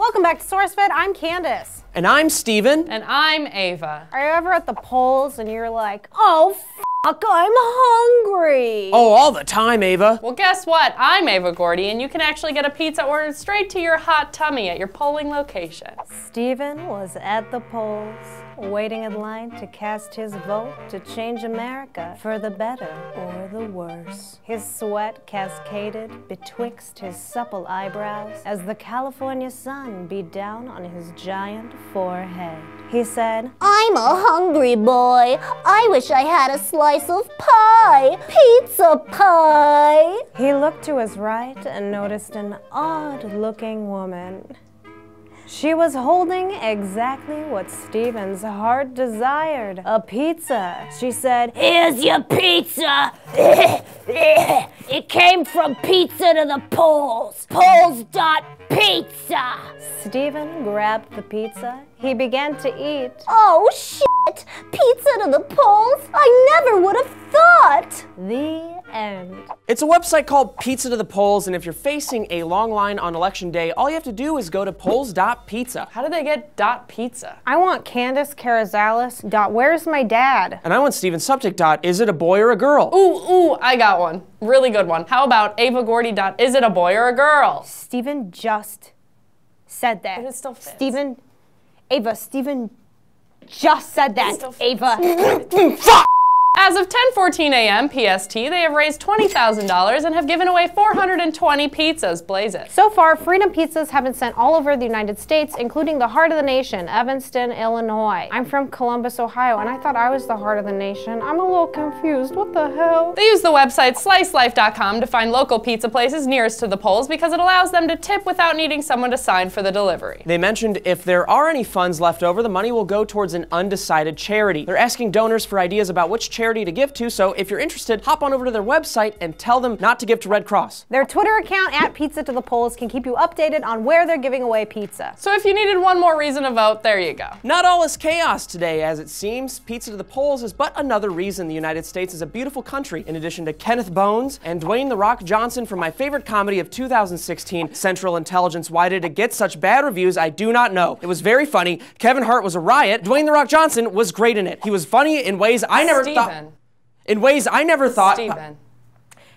Welcome back to SourceFed. I'm Candace. And I'm Steven. And I'm Ava. Are you ever at the polls and you're like, oh, fuck, I'm hungry? Oh, all the time, Ava. Well, guess what? I'm Ava Gordy, and you can actually get a pizza ordered straight to your hot tummy at your polling location. Steven was at the polls, waiting in line to cast his vote to change America for the better or the worse. His sweat cascaded betwixt his supple eyebrows as the California sun beat down on his giant forehead. He said, I'm a hungry boy. I wish I had a slice of pie. Pizza pie. He looked to his right and noticed an odd looking woman. She was holding exactly what Steven's heart desired a pizza. She said, Here's your pizza. it came from pizza to the polls. Polls.pizza. Steven grabbed the pizza. He began to eat. Oh, shit. Pizza to the polls? I never would have thought. The end. It's a website called Pizza to the Polls, and if you're facing a long line on election day, all you have to do is go to polls.pizza. How did they get dot pizza? I want Candace Carrizales. Dot, where's my dad? And I want Steven Suptic. Dot, is it a boy or a girl? Ooh, ooh, I got one. Really good one. How about Ava Gordy. Dot, is it a boy or a girl? Steven just said that. But it still fits. Steven, Ava, Steven just said that. Ava. As of 10:14 a.m. PST, they have raised $20,000 and have given away 420 pizzas. Blaze it. So far, Freedom Pizzas have been sent all over the United States, including the heart of the nation, Evanston, Illinois. I'm from Columbus, Ohio, and I thought I was the heart of the nation. I'm a little confused. What the hell? They use the website slicelife.com to find local pizza places nearest to the polls because it allows them to tip without needing someone to sign for the delivery. They mentioned if there are any funds left over, the money will go towards an undecided charity. They're asking donors for ideas about which charity to give to, so if you're interested, hop on over to their website and tell them not to give to Red Cross. Their Twitter account at Pizza to the Polls can keep you updated on where they're giving away pizza. So if you needed one more reason to vote, there you go. Not all is chaos today, as it seems. Pizza to the Polls is but another reason the United States is a beautiful country. In addition to Kenneth Bones and Dwayne The Rock Johnson from my favorite comedy of 2016, Central Intelligence. Why did it get such bad reviews? I do not know. It was very funny. Kevin Hart was a riot. Dwayne The Rock Johnson was great in it. He was funny in ways I never thought. Steven. In ways I never thought. Steven.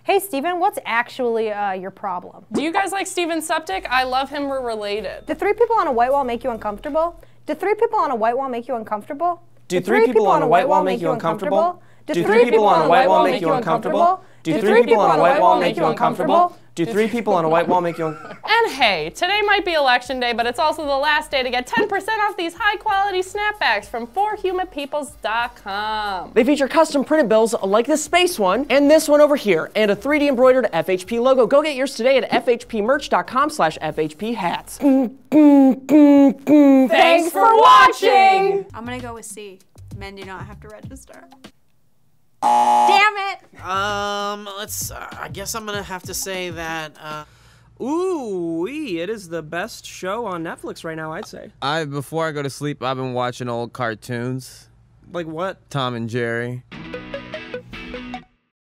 Hey, Steven, what's actually uh, your problem? Do you guys like Steven Suptic? I love him. We're related. Do three people on a white wall make you uncomfortable? Do three people on a white wall make you uncomfortable? Do three people on a white wall make you uncomfortable? Do three people on a white wall make you uncomfortable? Do three people on a white wall make you uncomfortable? Do three people on a white wall make you uncomfortable? And hey, today might be election day, but it's also the last day to get 10% off these high quality snapbacks from 4humanpeoples.com. They feature custom printed bills like this space one and this one over here, and a 3D embroidered FHP logo. Go get yours today at fhpmerch.com slash fhphats. Thanks for watching! I'm gonna go with C. Men do not have to register. Damn it! Um, let's. Uh, I guess I'm gonna have to say that. Uh, Ooh, wee, it is the best show on Netflix right now, I'd say. I before I go to sleep, I've been watching old cartoons, Like what? Tom and Jerry.